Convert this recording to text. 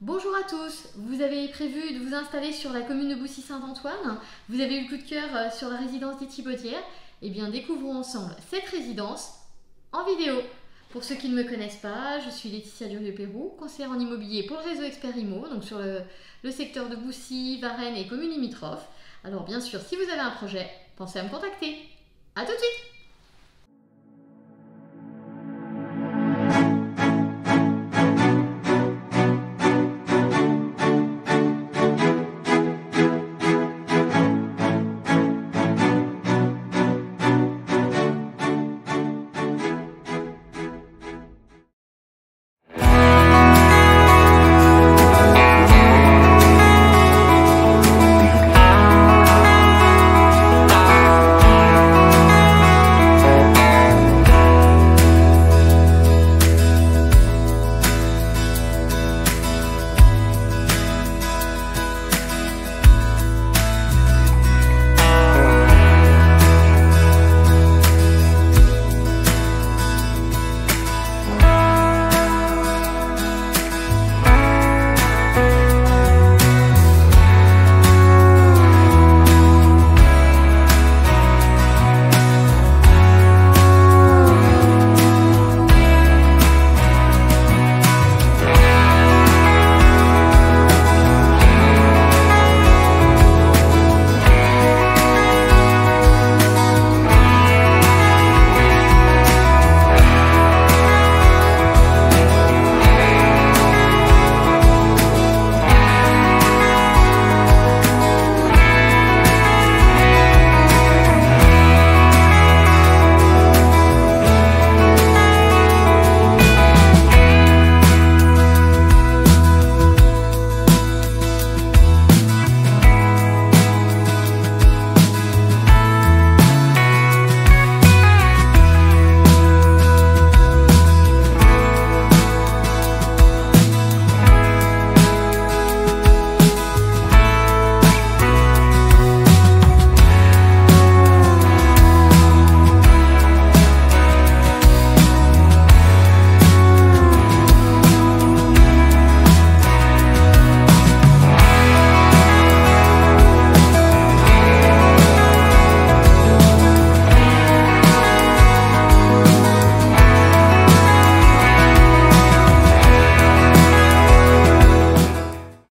Bonjour à tous, vous avez prévu de vous installer sur la commune de Boussy-Saint-Antoine, vous avez eu le coup de cœur euh, sur la résidence des Thibaudières, eh bien découvrons ensemble cette résidence en vidéo. Pour ceux qui ne me connaissent pas, je suis Laetitia Durieux-Pérou, conseillère en immobilier pour le réseau Experimo, donc sur le, secteur de Boussy, Varennes et communes limitrophes. Alors bien sûr, si vous avez un projet, pensez à me contacter. A tout de suite